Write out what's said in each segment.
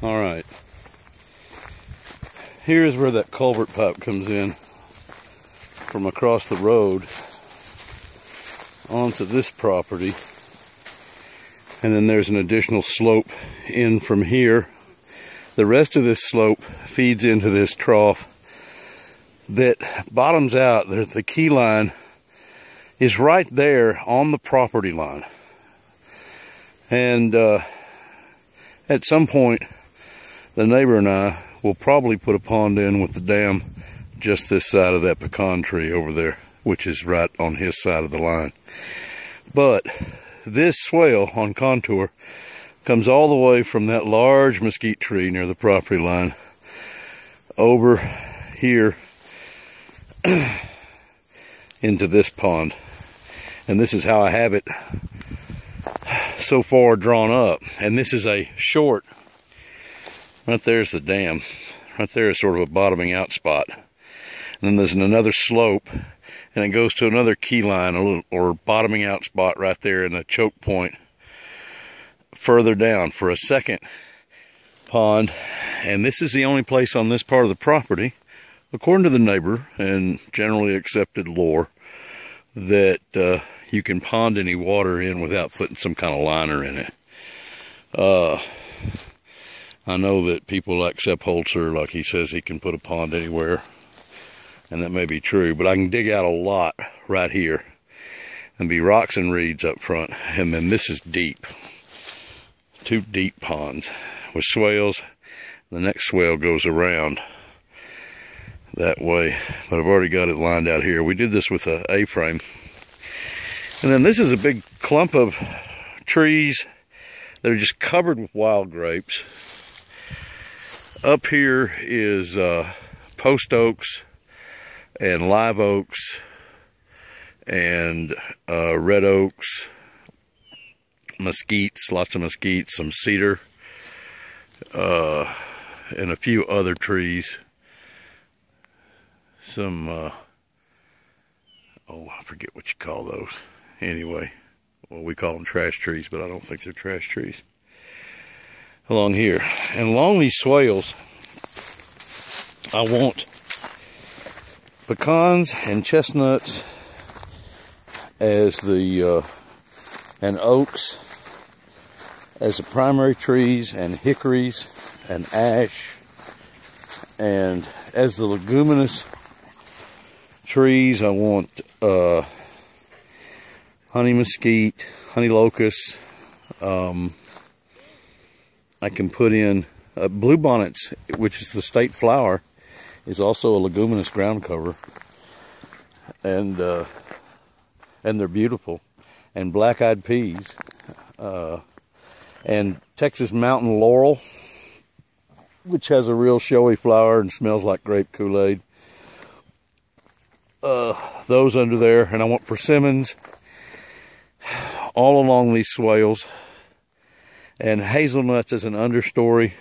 All right. Here's where that culvert pipe comes in from across the road onto this property. And then there's an additional slope in from here. The rest of this slope feeds into this trough that bottoms out. The key line is right there on the property line. And uh, at some point, the neighbor and I will probably put a pond in with the dam just this side of that pecan tree over there, which is right on his side of the line. But this swale on contour comes all the way from that large mesquite tree near the property line over here into this pond. And this is how I have it so far drawn up. And this is a short, right there's the dam. Right there is sort of a bottoming out spot. And then there's another slope and it goes to another key line little, or bottoming out spot right there in the choke point further down for a second pond. And this is the only place on this part of the property, according to the neighbor and generally accepted lore, that uh, you can pond any water in without putting some kind of liner in it. Uh, I know that people like Sepp Holzer, like he says he can put a pond anywhere, and that may be true, but I can dig out a lot right here and be rocks and reeds up front, and then this is deep. Two deep ponds with swales. The next swale goes around that way, but I've already got it lined out here. We did this with a A-frame and then this is a big clump of trees that are just covered with wild grapes. Up here is uh, post oaks and live oaks and uh, red oaks, mesquites, lots of mesquites, some cedar, uh, and a few other trees. Some, uh, oh, I forget what you call those anyway. Well, we call them trash trees, but I don't think they're trash trees. Along here. And along these swales, I want pecans and chestnuts as the, uh, and oaks as the primary trees, and hickories and ash, and as the leguminous trees, I want uh, honey mesquite, honey locust. Um, I can put in uh, bluebonnets, which is the state flower, is also a leguminous ground cover, and uh, and they're beautiful. And black-eyed peas, uh, and Texas mountain laurel, which has a real showy flower and smells like grape Kool-Aid. Uh, those under there, and I want persimmons all along these swales. And hazelnuts as an understory.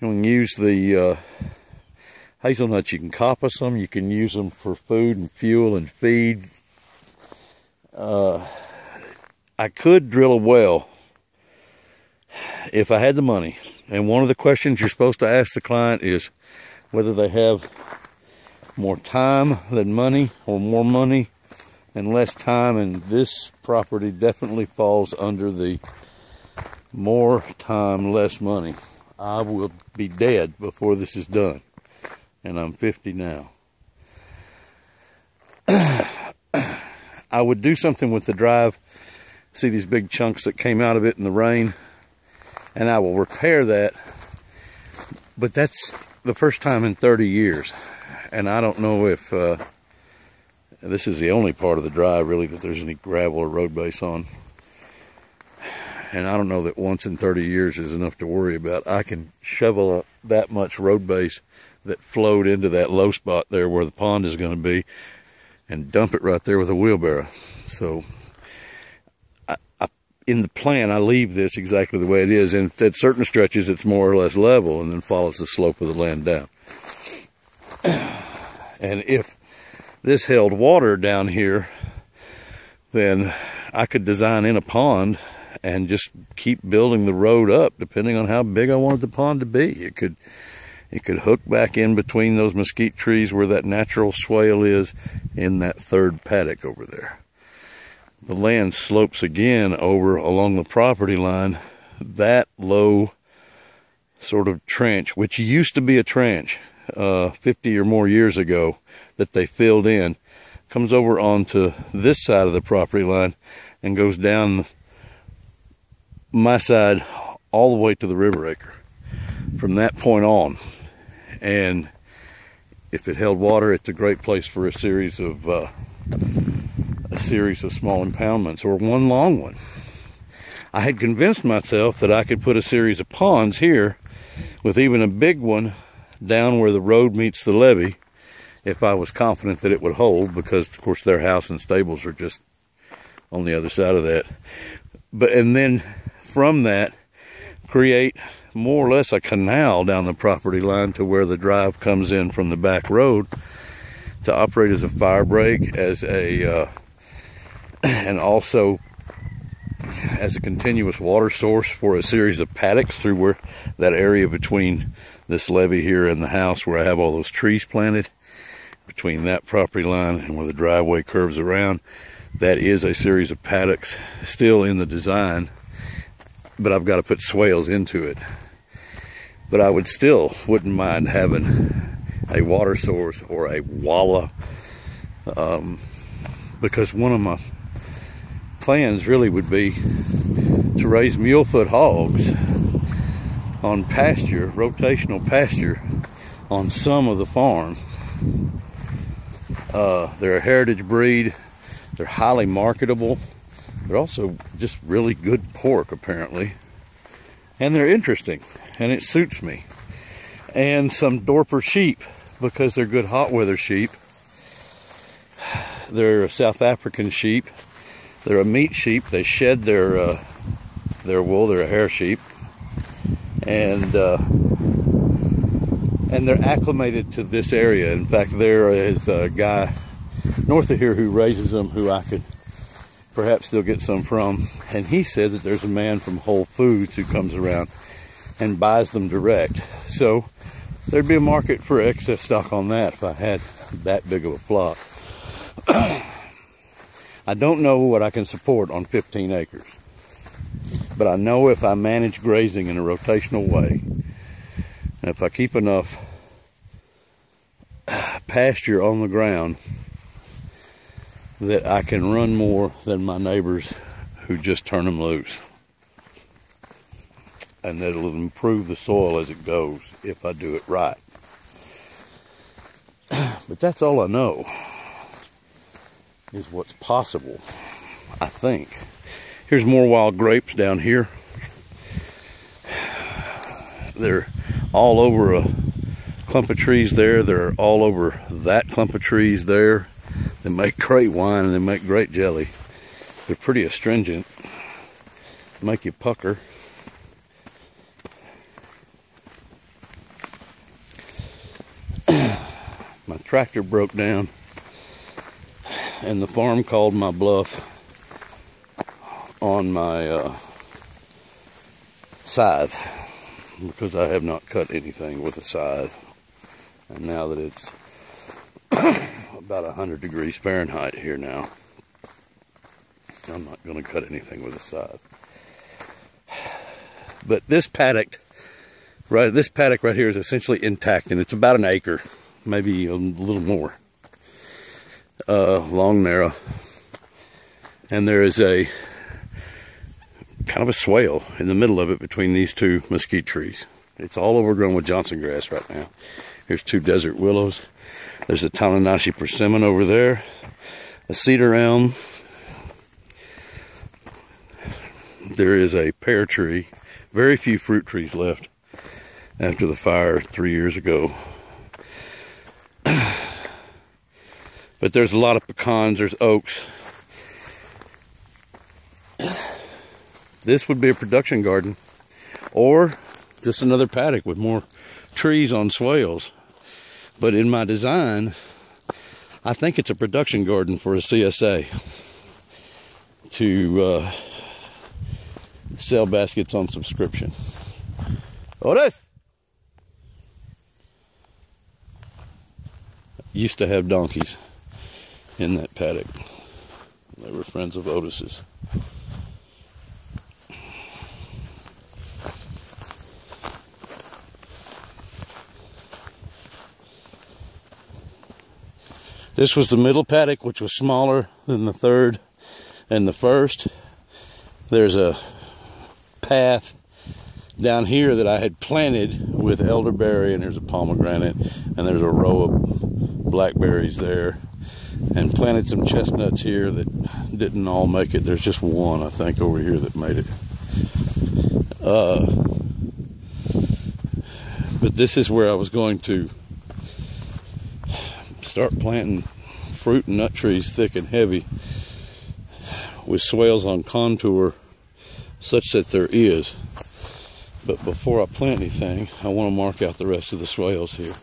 And You can use the uh, hazelnuts, you can coppice them, you can use them for food and fuel and feed. Uh, I could drill a well if I had the money. And one of the questions you're supposed to ask the client is whether they have more time than money or more money and less time and this property definitely falls under the more time less money i will be dead before this is done and i'm 50 now i would do something with the drive see these big chunks that came out of it in the rain and i will repair that but that's the first time in 30 years and i don't know if uh, this is the only part of the drive really that there's any gravel or road base on. And I don't know that once in 30 years is enough to worry about. I can shovel up that much road base that flowed into that low spot there where the pond is going to be and dump it right there with a wheelbarrow. So I, I, in the plan, I leave this exactly the way it is. And at certain stretches, it's more or less level and then follows the slope of the land down. And if this held water down here, then I could design in a pond and just keep building the road up depending on how big I wanted the pond to be. It could it could hook back in between those mesquite trees where that natural swale is in that third paddock over there. The land slopes again over along the property line. That low sort of trench, which used to be a trench uh, 50 or more years ago that they filled in, comes over onto this side of the property line and goes down my side all the way to the river acre from that point on. And if it held water, it's a great place for a series of uh, a series of small impoundments or one long one. I had convinced myself that I could put a series of ponds here with even a big one down where the road meets the levee if I was confident that it would hold because of course their house and stables are just on the other side of that. But and then from that create more or less a canal down the property line to where the drive comes in from the back road to operate as a fire break, as a uh, and also as a continuous water source for a series of paddocks through where that area between this levee here and the house where I have all those trees planted between that property line and where the driveway curves around. That is a series of paddocks still in the design but I've got to put swales into it but I would still wouldn't mind having a water source or a walla um, because one of my plans really would be to raise mulefoot hogs on pasture, rotational pasture, on some of the farm. Uh, they're a heritage breed. They're highly marketable. They're also just really good pork, apparently. And they're interesting, and it suits me. And some Dorper sheep, because they're good hot weather sheep. They're South African sheep they're a meat sheep. They shed their uh, their wool. They're a hair sheep, and uh, and they're acclimated to this area. In fact, there is a guy north of here who raises them, who I could perhaps they'll get some from. And he said that there's a man from Whole Foods who comes around and buys them direct. So there'd be a market for excess stock on that if I had that big of a flock. I don't know what I can support on 15 acres. But I know if I manage grazing in a rotational way, and if I keep enough pasture on the ground, that I can run more than my neighbors who just turn them loose. And that it'll improve the soil as it goes if I do it right. But that's all I know is what's possible, I think. Here's more wild grapes down here. They're all over a clump of trees there. They're all over that clump of trees there. They make great wine and they make great jelly. They're pretty astringent. Make you pucker. My tractor broke down and the farm called my bluff on my uh, scythe because I have not cut anything with a scythe. And now that it's about 100 degrees Fahrenheit here now, I'm not going to cut anything with a scythe. But this paddock, right, this paddock right here is essentially intact, and it's about an acre, maybe a little more uh, long narrow. And there is a kind of a swale in the middle of it between these two mesquite trees. It's all overgrown with johnson grass right now. Here's two desert willows there's a Tanenashi persimmon over there a cedar elm there is a pear tree very few fruit trees left after the fire three years ago But there's a lot of pecans, there's oaks. This would be a production garden or just another paddock with more trees on swales. But in my design, I think it's a production garden for a CSA to uh, sell baskets on subscription. Otis! Used to have donkeys in that paddock. They were friends of Otis's. This was the middle paddock, which was smaller than the third and the first. There's a path down here that I had planted with elderberry, and there's a pomegranate, and there's a row of blackberries there, and planted some chestnuts here that didn't all make it. There's just one, I think, over here that made it. Uh, but this is where I was going to start planting fruit and nut trees thick and heavy with swales on contour such that there is. But before I plant anything, I want to mark out the rest of the swales here.